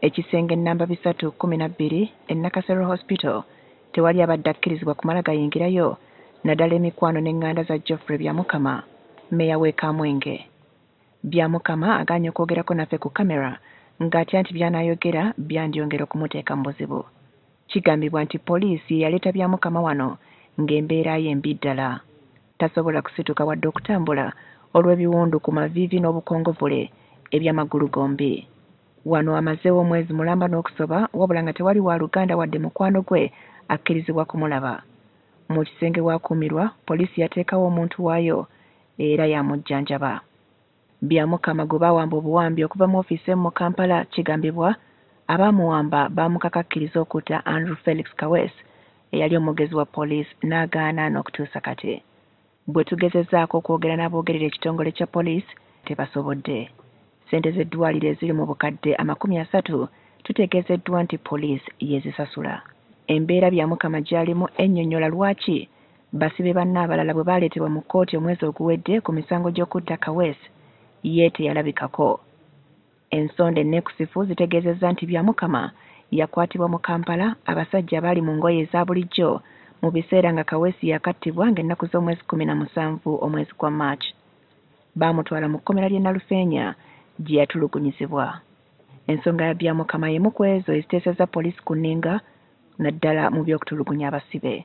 ekisenge nnamba bisatu kumi na bbiri e nakasero hospital. Tewali abadde akkirizibwa kumala gayingirayo naddala emikwano n'eŋŋanda za geoffrey byamukama mmeeya w'e kamwenge. Byamukama agaanye okwogerako naffe ku kamera ng'atya nti by'anaayogera byandyongera okumuteeka mu buzibu. Kigambibwa nti poliisi ye yaleeta byamukama wano ng'embeera ye embi ddala. Tasobola kusituka wadde okutambula olw'ebiwundu ku maviivi n'obukongovule eby'amagulu gombi wano amazeewo omwezi mulamba n'okusoba wabula nga tewali wa luganda wadde mukwano gwe akkirizibwa kumulaba. Mu kisenge waakuumirwa poliisi yateekawo omuntu waayo era yamujjanjaba. Byamukama gwe baawamba obuwambi okuva mu ofiisi emu mu kampala kigambibwa abaamuwamba baamukakakkiriza okutta andrew felix kawes eyali omwogezi wa poliisi n'agaana n'okutuusa kati bwe tugezezzaako okwogera n'aboogerera ekitongole kya poliisi tebasobodde ssente z'eddwaliro eziri mu bukadde amakumi asatu tutegeezeddwa nti poliisi yezisasula. Embeera byamukama gy'alimu ennyonnyola lwaki? Basibe banna abalala bwe baaleetebwa mu kkooti omwezi oguwedde ku misango gy'okutta kawes. Ye teyalabikako. Ensonda enneekusifu zitegeezezza nti byamukama yakwatibwa mu kampala abasajja baali mu ngoye eza bulijjo mu biseera nga kaweesi yakattibwa ng'ennaku z'omwezi kumi na musanvu omwezi gwa maaci baamutwala mu kkomera ly'e nalufeenya gye yatulugunyizibwa ensonga ya byamukama y'emu ku ezo eziteeseza poliisi ku nninga naddala mu by'okutulugunya abasibe